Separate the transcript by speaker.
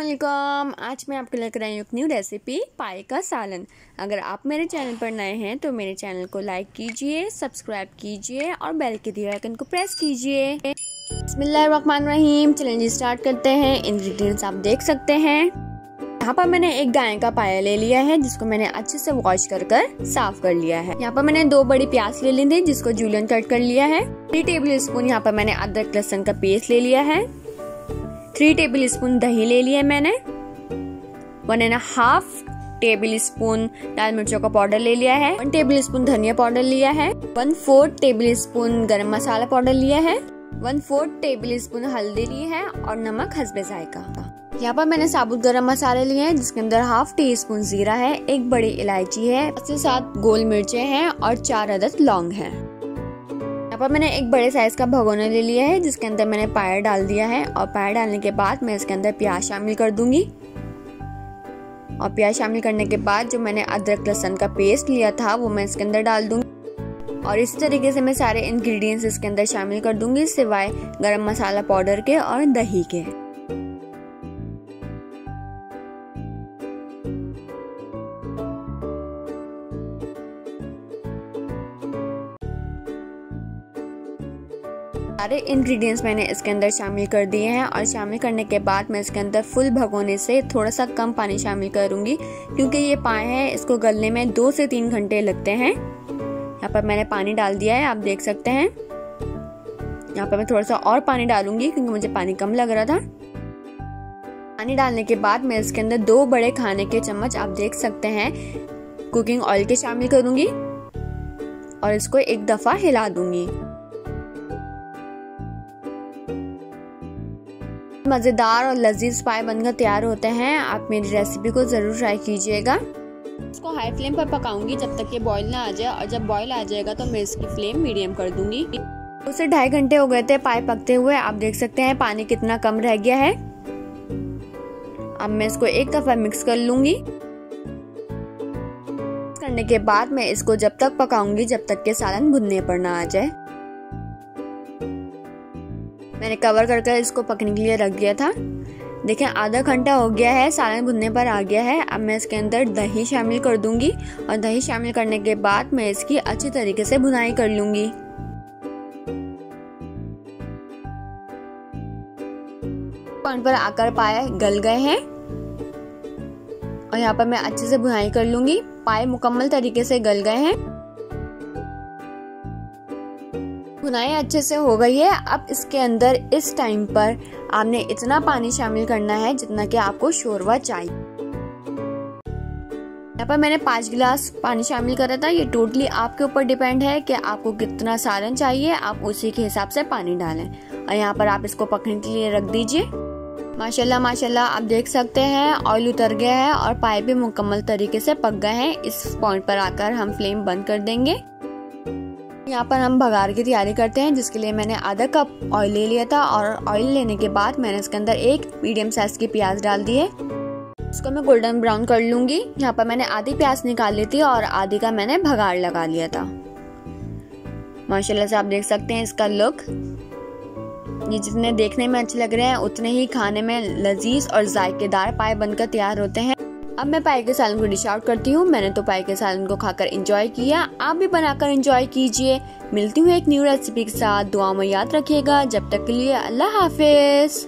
Speaker 1: अस्सलाम आज मैं आपको लेकर आई हूँ एक न्यू रेसिपी पाए का सालन। अगर आप मेरे चैनल पर नए हैं तो मेरे चैनल को लाइक कीजिए सब्सक्राइब कीजिए और बेल के दिए आइकन को प्रेस कीजिए। रहीम चलें स्टार्ट करते हैं। इंग्रेडिएंट्स आप देख सकते हैं। यहाँ पर मैंने एक गाय का पाया ले लिया है, जिसको मैंने अच्छे से वॉश कर कर साफ़ कर लिया है। यहाँ पर मैंने दो बड़ी प्याज ले ली थी, जिसको जूलियन कट कर लिया है। थ्री टेबल स्पून यहाँ पर मैंने अदरक लहसन का पेस्ट ले लिया है। थ्री टेबल स्पून दही ले लिया मैंने one and half tablespoon लाल मिर्चों का पाउडर ले लिया है वन टेबल स्पून धनिया पाउडर लिया है वन फोर्थ टेबल स्पून गर्म मसाला पाउडर लिया है वन फोर्थ टेबल स्पून हल्दी ली है और नमक हसबे जायका यहाँ पर मैंने साबुत गरम मसाले लिए हैं जिसके अंदर हाफ़ टी स्पून जीरा है एक बड़ी इलायची है साथ गोल मिर्चे हैं और चार अदद लौंग हैं पर मैंने एक बड़े साइज़ का भगोना ले लिया है, जिसके अंदर मैंने पायर डाल दिया है और पायर डालने के बाद मैं इसके अंदर प्याज शामिल कर दूँगी। और प्याज शामिल करने के बाद जो मैंने अदरक लहसन का पेस्ट लिया था, वो मैं इसके अंदर डाल दूँगी। और इसी तरीके से मैं सारे इंग्रेडिएंट्स इसके अंदर शामिल कर दूँगी, सिवाय गर्म मसाला पाउडर के और दही के। सारे इंग्रेडिएंट्स मैंने इसके अंदर शामिल कर दिए हैं और शामिल करने के बाद मैं इसके अंदर फुल भगोने से थोड़ा सा कम पानी शामिल करूँगी, क्योंकि ये पाए हैं, इसको गलने में दो से तीन घंटे लगते हैं। यहाँ पर मैंने पानी डाल दिया है, आप देख सकते हैं। यहाँ पर मैं थोड़ा सा और पानी डालूँगी, क्योंकि मुझे पानी कम लग रहा था। पानी डालने के बाद मैं इसके अंदर दो बड़े खाने के चम्मच, आप देख सकते हैं कुकिंग ऑयल के शामिल करूँगी। और इसको एक दफ़ा हिला दूँगी। मज़ेदार और लजीज पाए बनकर तैयार होते हैं। आप मेरी रेसिपी को ज़रूर ट्राई कीजिएगा। इसको हाई फ्लेम पर पकाऊँगी जब तक ये बॉईल ना आ जाए और जब बॉईल आ जाएगा तो मैं इसकी फ्लेम मीडियम कर दूँगी। उसे ढाई घंटे हो गए थे पाए पकते हुए। आप देख सकते हैं पानी कितना कम रह गया है। अब मैं इसको एक दफ़ा मिक्स कर लूँगी। करने के बाद मैं इसको जब तक पकाऊँगी जब तक के सालन भुनने पर ना आ जाए। मैंने कवर कर कर इसको पकने के लिए रख दिया था। देखें आधा घंटा हो गया है, सालन भुनने पर आ गया है। अब मैं इसके अंदर दही शामिल कर दूँगी और दही शामिल करने के बाद मैं इसकी अच्छी तरीके से भुनाई कर लूँगी। पॉइंट पर आकर पाए गल गए हैं और यहाँ पर मैं अच्छे से भुनाई कर लूँगी। पाए मुकम्मल तरीके से गल गए हैं। भुनाई अच्छे से हो गई है। अब इसके अंदर इस टाइम पर आपने इतना पानी शामिल करना है जितना कि आपको शोरवा चाहिए। यहाँ पर मैंने पाँच गिलास पानी शामिल करा था। ये टोटली आपके ऊपर डिपेंड है कि आपको कितना सालन चाहिए। आप उसी के हिसाब से पानी डालें। और यहाँ पर आप इसको पकने के लिए रख दीजिए। माशाल्लाह माशाल्लाह, आप देख सकते हैं ऑयल उतर गया है और पाइप भी मुकम्मल तरीके से पक गए हैं। इस पॉइंट पर आकर हम फ्लेम बंद कर देंगे। यहाँ पर हम भगार की तैयारी करते हैं, जिसके लिए मैंने आधा कप ऑयल ले लिया था और ऑयल लेने के बाद मैंने इसके अंदर एक मीडियम साइज़ की प्याज डाल दी है। इसको मैं गोल्डन ब्राउन कर लूँगी। यहाँ पर मैंने आधी प्याज निकाल ली थी और आधी का मैंने भगार लगा लिया था। माशाल्लाह से आप देख सकते हैं इसका लुक ये जितने देखने में अच्छे लग रहे हैं, उतने ही खाने में लजीज और जायकेदार पाए बनकर तैयार होते हैं। अब मैं पाए के सालन को डिश आउट करती हूँ। मैंने तो पाए के सालन को खाकर इंजॉय किया। आप भी बनाकर इंजॉय कीजिए। मिलती हूँ एक न्यू रेसिपी के साथ। दुआ में याद रखिएगा। जब तक के लिए अल्लाह हाफिज।